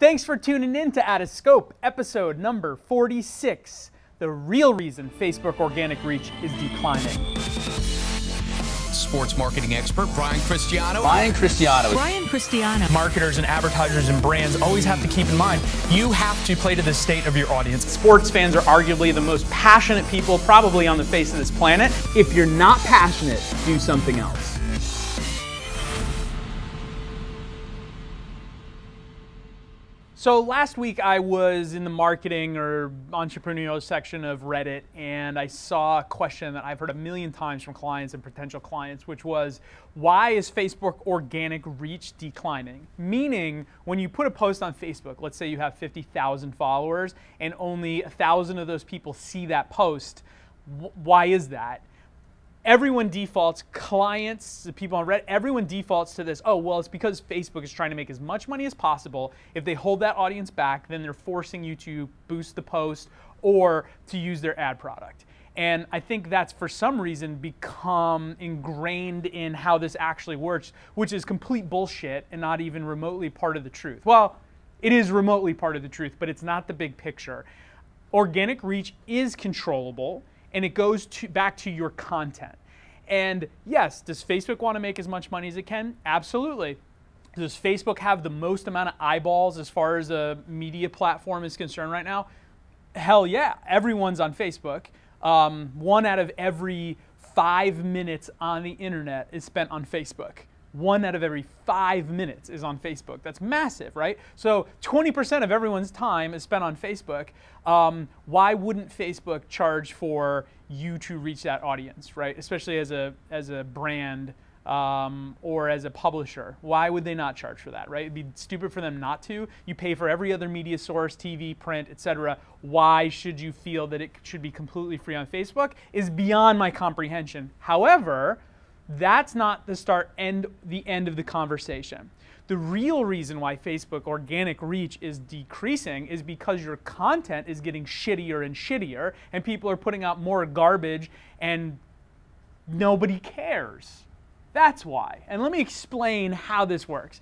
Thanks for tuning in to Out of Scope, episode number 46. The real reason Facebook organic reach is declining. Sports marketing expert Brian Cristiano. Brian Cristiano. Brian Cristiano. Marketers and advertisers and brands always have to keep in mind you have to play to the state of your audience. Sports fans are arguably the most passionate people probably on the face of this planet. If you're not passionate, do something else. So last week I was in the marketing or entrepreneurial section of Reddit and I saw a question that I've heard a million times from clients and potential clients, which was why is Facebook organic reach declining? Meaning, when you put a post on Facebook, let's say you have 50,000 followers and only a thousand of those people see that post, why is that? Everyone defaults, clients, people on Reddit, everyone defaults to this. Oh, well, it's because Facebook is trying to make as much money as possible. If they hold that audience back, then they're forcing you to boost the post or to use their ad product. And I think that's for some reason become ingrained in how this actually works, which is complete bullshit and not even remotely part of the truth. Well, it is remotely part of the truth, but it's not the big picture. Organic reach is controllable and it goes to, back to your content. And yes, does Facebook want to make as much money as it can? Absolutely. Does Facebook have the most amount of eyeballs as far as a media platform is concerned right now? Hell yeah, everyone's on Facebook. Um, one out of every five minutes on the internet is spent on Facebook one out of every five minutes is on Facebook. That's massive, right? So 20% of everyone's time is spent on Facebook. Um, why wouldn't Facebook charge for you to reach that audience, right? Especially as a as a brand um, or as a publisher. Why would they not charge for that, right? It'd be stupid for them not to. You pay for every other media source, TV, print, etc. Why should you feel that it should be completely free on Facebook? Is beyond my comprehension. However that's not the start and the end of the conversation. The real reason why Facebook organic reach is decreasing is because your content is getting shittier and shittier and people are putting out more garbage and nobody cares. That's why. And let me explain how this works.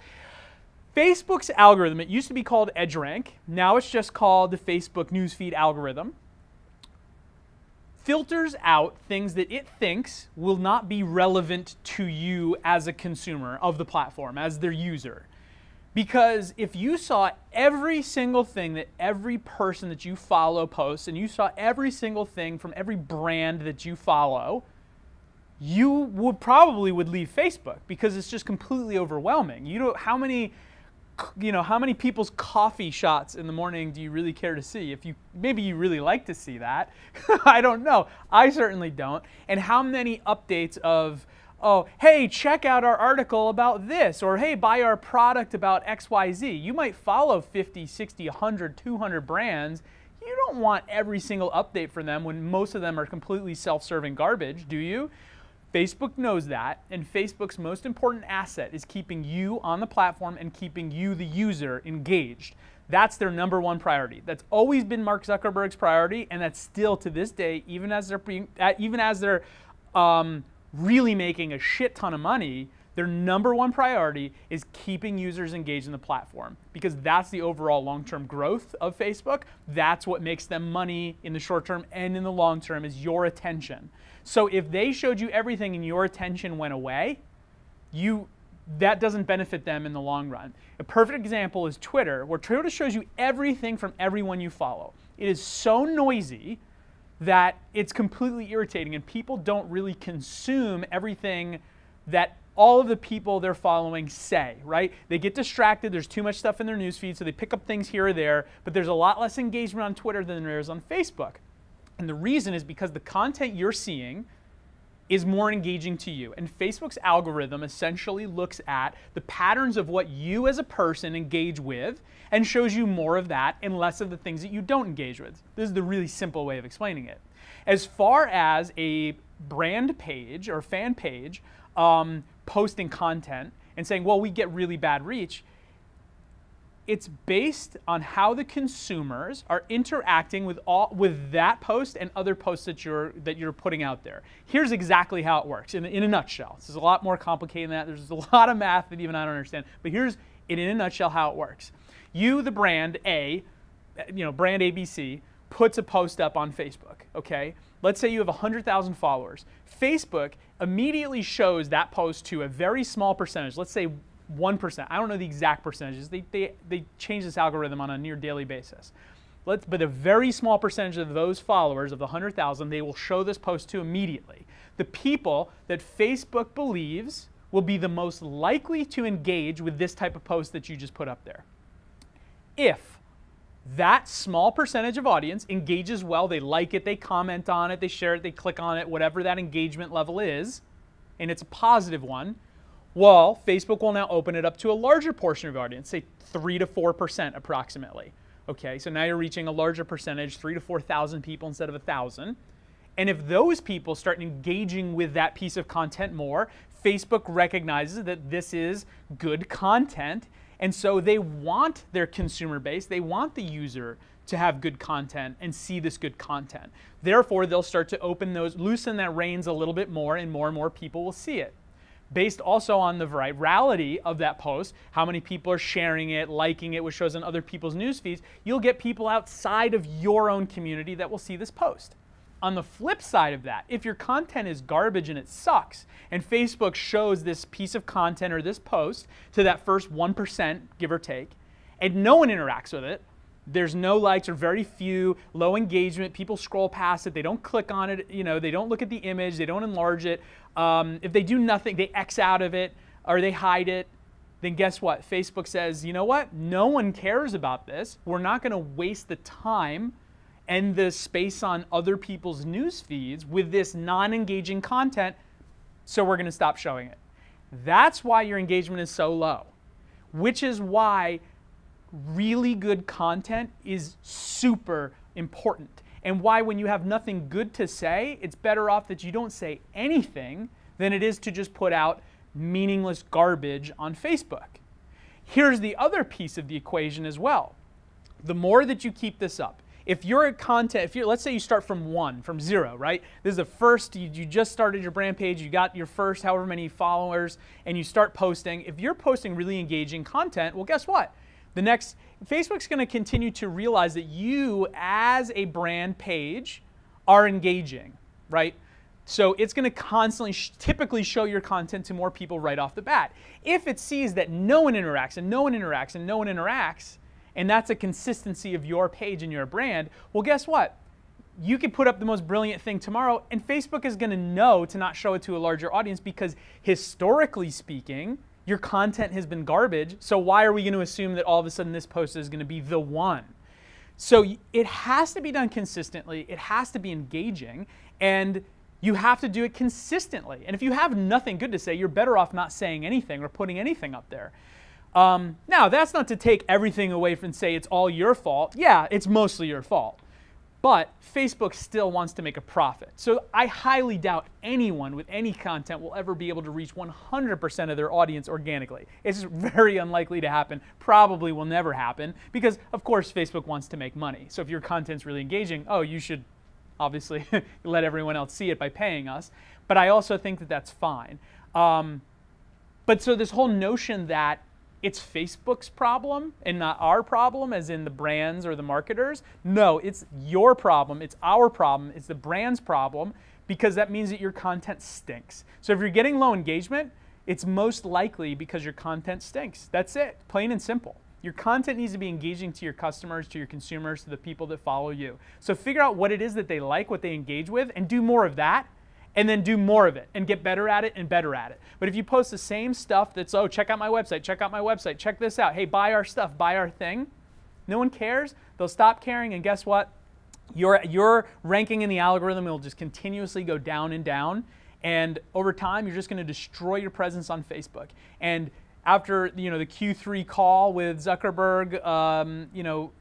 Facebook's algorithm, it used to be called EdgeRank. Now it's just called the Facebook newsfeed algorithm filters out things that it thinks will not be relevant to you as a consumer of the platform, as their user. Because if you saw every single thing that every person that you follow posts, and you saw every single thing from every brand that you follow, you would probably would leave Facebook because it's just completely overwhelming. You know how many you know, how many people's coffee shots in the morning do you really care to see? If you maybe you really like to see that. I don't know. I certainly don't. And how many updates of oh, hey, check out our article about this or hey, buy our product about XYZ. You might follow 50, 60, 100, 200 brands. You don't want every single update from them when most of them are completely self-serving garbage, do you? Facebook knows that, and Facebook's most important asset is keeping you on the platform and keeping you, the user, engaged. That's their number one priority. That's always been Mark Zuckerberg's priority, and that's still to this day, even as they're even as they're um, really making a shit ton of money, their number one priority is keeping users engaged in the platform because that's the overall long-term growth of Facebook. That's what makes them money in the short term and in the long term is your attention. So if they showed you everything and your attention went away, you that doesn't benefit them in the long run. A perfect example is Twitter, where Twitter shows you everything from everyone you follow. It is so noisy that it's completely irritating and people don't really consume everything that all of the people they're following say, right? They get distracted, there's too much stuff in their newsfeed, so they pick up things here or there, but there's a lot less engagement on Twitter than there is on Facebook. And the reason is because the content you're seeing is more engaging to you. And Facebook's algorithm essentially looks at the patterns of what you as a person engage with and shows you more of that and less of the things that you don't engage with. This is the really simple way of explaining it. As far as a brand page or fan page um, posting content and saying, well, we get really bad reach, it's based on how the consumers are interacting with all with that post and other posts that you're that you're putting out there. Here's exactly how it works in, in a nutshell. This is a lot more complicated than that. There's a lot of math that even I don't understand. But here's in a nutshell how it works. You, the brand A, you know, brand ABC, puts a post up on Facebook, okay? Let's say you have 100,000 followers. Facebook immediately shows that post to a very small percentage, let's say 1%. I don't know the exact percentages. They, they, they change this algorithm on a near daily basis. Let's, but a very small percentage of those followers, of the 100,000, they will show this post to immediately. The people that Facebook believes will be the most likely to engage with this type of post that you just put up there. If that small percentage of audience engages well, they like it, they comment on it, they share it, they click on it, whatever that engagement level is, and it's a positive one, well, Facebook will now open it up to a larger portion of audience, say 3 to 4% approximately. Okay, so now you're reaching a larger percentage, 3 to 4,000 people instead of a 1,000. And if those people start engaging with that piece of content more, Facebook recognizes that this is good content. And so they want their consumer base, they want the user to have good content and see this good content. Therefore, they'll start to open those, loosen that reins a little bit more, and more and more people will see it. Based also on the virality of that post, how many people are sharing it, liking it, which shows in other people's news feeds, you'll get people outside of your own community that will see this post. On the flip side of that, if your content is garbage and it sucks, and Facebook shows this piece of content or this post to that first 1%, give or take, and no one interacts with it, there's no likes or very few, low engagement, people scroll past it, they don't click on it, you know, they don't look at the image, they don't enlarge it. Um, if they do nothing, they X out of it or they hide it, then guess what? Facebook says, you know what? No one cares about this. We're not going to waste the time and the space on other people's news feeds with this non engaging content, so we're going to stop showing it. That's why your engagement is so low, which is why really good content is super important. And why, when you have nothing good to say, it's better off that you don't say anything than it is to just put out meaningless garbage on Facebook. Here's the other piece of the equation as well. The more that you keep this up, if you're a content, if you're, let's say you start from one, from zero, right? This is the first, you, you just started your brand page, you got your first however many followers, and you start posting. If you're posting really engaging content, well, guess what? The next, Facebook's going to continue to realize that you, as a brand page, are engaging, right? So it's going to constantly, typically show your content to more people right off the bat. If it sees that no one interacts and no one interacts and no one interacts, and that's a consistency of your page and your brand, well, guess what? You could put up the most brilliant thing tomorrow, and Facebook is going to know to not show it to a larger audience because historically speaking, your content has been garbage. So why are we going to assume that all of a sudden this post is going to be the one? So it has to be done consistently, it has to be engaging, and you have to do it consistently. And if you have nothing good to say, you're better off not saying anything or putting anything up there. Um, now, that's not to take everything away from say it's all your fault. Yeah, it's mostly your fault. But Facebook still wants to make a profit. So I highly doubt anyone with any content will ever be able to reach 100% of their audience organically. It's very unlikely to happen, probably will never happen, because of course Facebook wants to make money. So if your content's really engaging, oh, you should obviously let everyone else see it by paying us. But I also think that that's fine. Um, but so this whole notion that it's Facebook's problem and not our problem, as in the brands or the marketers. No, it's your problem. It's our problem. It's the brand's problem because that means that your content stinks. So if you're getting low engagement, it's most likely because your content stinks. That's it, plain and simple. Your content needs to be engaging to your customers, to your consumers, to the people that follow you. So figure out what it is that they like, what they engage with, and do more of that and then do more of it and get better at it and better at it. But if you post the same stuff that's, oh, check out my website, check out my website, check this out, hey, buy our stuff, buy our thing, no one cares. They'll stop caring, and guess what? Your, your ranking in the algorithm will just continuously go down and down. And over time, you're just going to destroy your presence on Facebook. And after you know the Q3 call with Zuckerberg, um, you know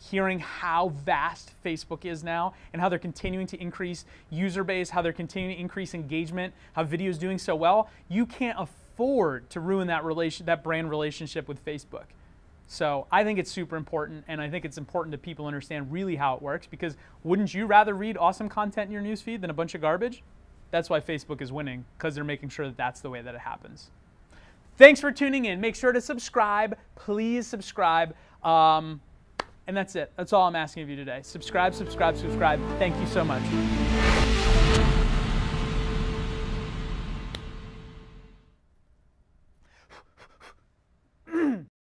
hearing how vast Facebook is now and how they're continuing to increase user base, how they're continuing to increase engagement, how video is doing so well, you can't afford to ruin that relation that brand relationship with Facebook. So I think it's super important, and I think it's important that people understand really how it works because wouldn't you rather read awesome content in your newsfeed than a bunch of garbage? That's why Facebook is winning because they're making sure that that's the way that it happens. Thanks for tuning in. Make sure to subscribe. Please subscribe. Um, and that's it. That's all I'm asking of you today. Subscribe, subscribe, subscribe. Thank you so much.